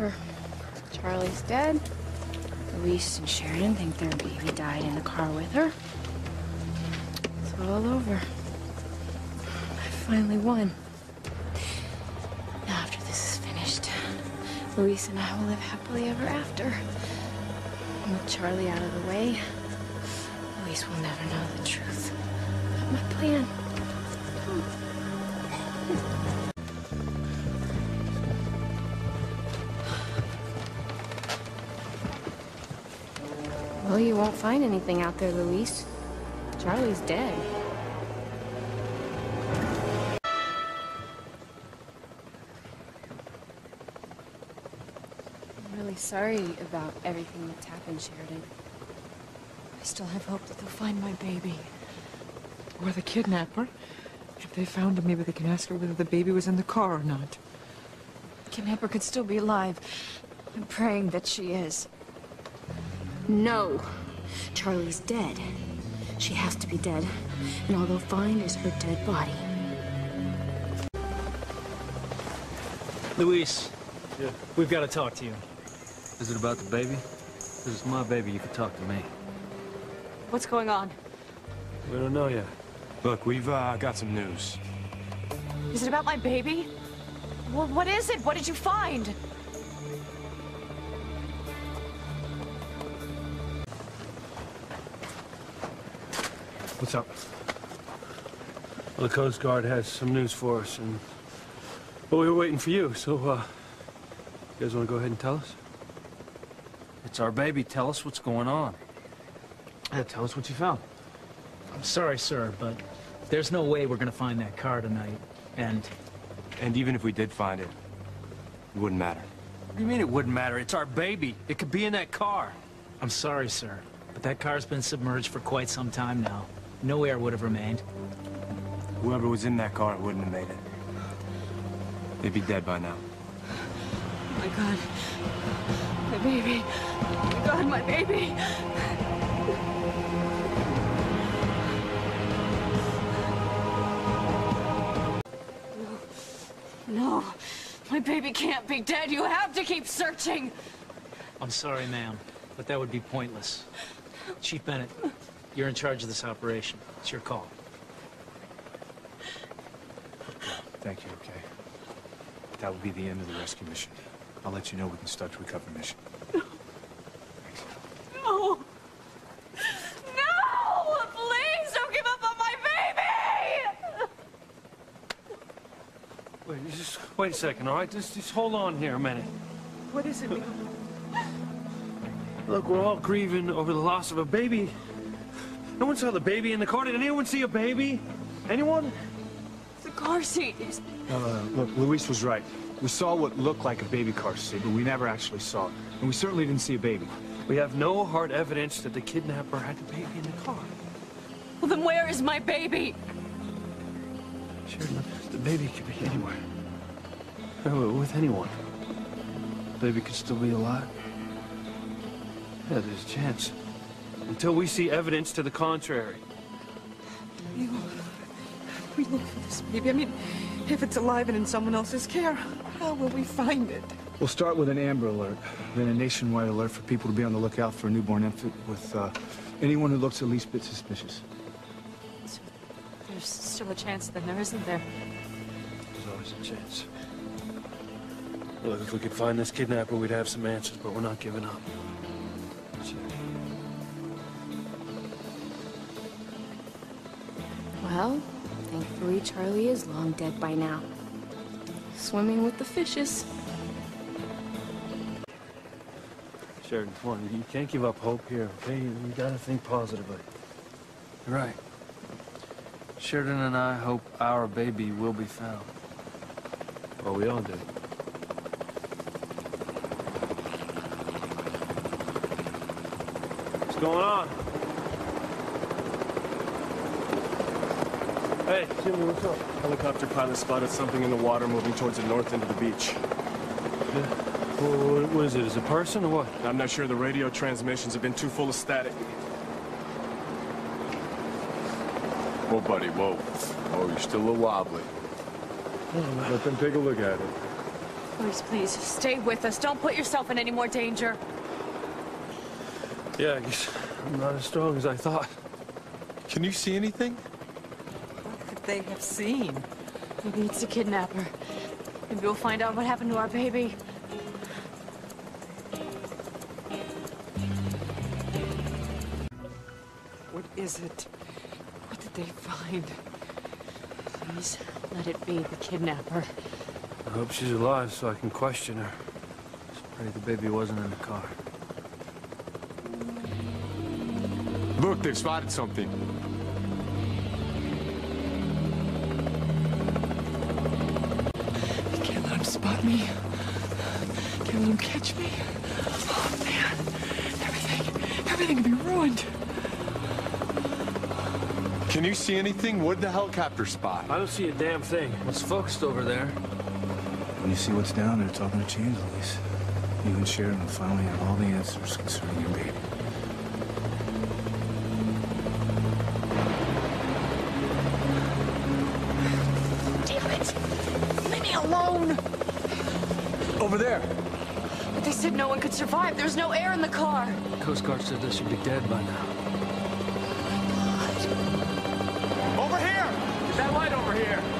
over. Charlie's dead. Luis and Sheridan think their baby died in the car with her. It's all over. I finally won. Now, after this is finished, Luis and I will live happily ever after. With Charlie out of the way, Luis will never know the truth about my plan. Well, you won't find anything out there, Luis. Charlie's dead. I'm really sorry about everything that's happened, Sheridan. I still have hope that they'll find my baby. Or the kidnapper. If they found him, maybe they can ask her whether the baby was in the car or not. The kidnapper could still be alive. I'm praying that she is. No. Charlie's dead. She has to be dead. And all they'll find is her dead body. Luis. Yeah. We've got to talk to you. Is it about the baby? If it's my baby, you can talk to me. What's going on? We don't know yet. Look, we've uh, got some news. Is it about my baby? Well, what is it? What did you find? What's up? Well, the Coast Guard has some news for us, and... Well, we were waiting for you, so, uh... You guys want to go ahead and tell us? It's our baby. Tell us what's going on. Yeah, tell us what you found. I'm sorry, sir, but there's no way we're going to find that car tonight. And And even if we did find it, it wouldn't matter. What do you mean it wouldn't matter? It's our baby. It could be in that car. I'm sorry, sir, but that car's been submerged for quite some time now. No air would have remained. Whoever was in that car wouldn't have made it. They'd be dead by now. Oh my god. My baby. Oh my god, my baby. No. No. My baby can't be dead. You have to keep searching. I'm sorry, ma'am, but that would be pointless. Chief Bennett, you're in charge of this operation. It's your call. Thank you, okay? That would be the end of the rescue mission. I'll let you know we can start the recovery mission. No. No! No! Please don't give up on my baby! Wait, just wait a second, all right? Just, just hold on here a minute. What is it, Leo? Look, we're all grieving over the loss of a baby. No one saw the baby in the car. Did anyone see a baby? Anyone? The car seat is... Uh, look, Luis was right. We saw what looked like a baby car seat, but we never actually saw it. And we certainly didn't see a baby. We have no hard evidence that the kidnapper had the baby in the car. Well, then where is my baby? Sure, the baby could be anywhere. Uh, With anyone. The baby could still be alive. Yeah, there's a chance. Until we see evidence to the contrary. Leo, we look for this baby. I mean, if it's alive and in someone else's care, how will we find it? We'll start with an Amber Alert, then a nationwide alert for people to be on the lookout for a newborn infant with uh, anyone who looks at least a bit suspicious. So There's still a chance then, there isn't there? There's always a chance. Look, if we could find this kidnapper, we'd have some answers, but we're not giving up. Well, thankfully Charlie is long dead by now. Swimming with the fishes. Sheridan, come on, you can't give up hope here, okay? You, you gotta think positively. You're right. Sheridan and I hope our baby will be found. Well, we all do. What's going on? Hey, Jimmy, what's up? Helicopter pilot spotted something in the water moving towards the north end of the beach. Well, what is it? Is it a person or what? I'm not sure the radio transmissions have been too full of static. Whoa, buddy, whoa. Oh, you're still a little wobbly. Let them take a look at it. Please, please, stay with us. Don't put yourself in any more danger. Yeah, I guess I'm not as strong as I thought. Can you see anything? What could they have seen? Maybe it's a kidnapper. Maybe we'll find out what happened to our baby. What is it? What did they find? Please, let it be the kidnapper. I hope she's alive so I can question her. Just pray the baby wasn't in the car. Look, they've spotted something. Let me. Can you catch me. Oh, man. Everything, everything can be ruined. Can you see anything? What did the helicopter spot? I don't see a damn thing. What's focused over there? When you see what's down there, it's all gonna change, Elise. You and Sharon will finally have all the answers concerning your baby. Damn it! Leave me alone! Over there! But they said no one could survive. There's no air in the car. Coast Guard said they should be dead by now. Over here! Get that light over here!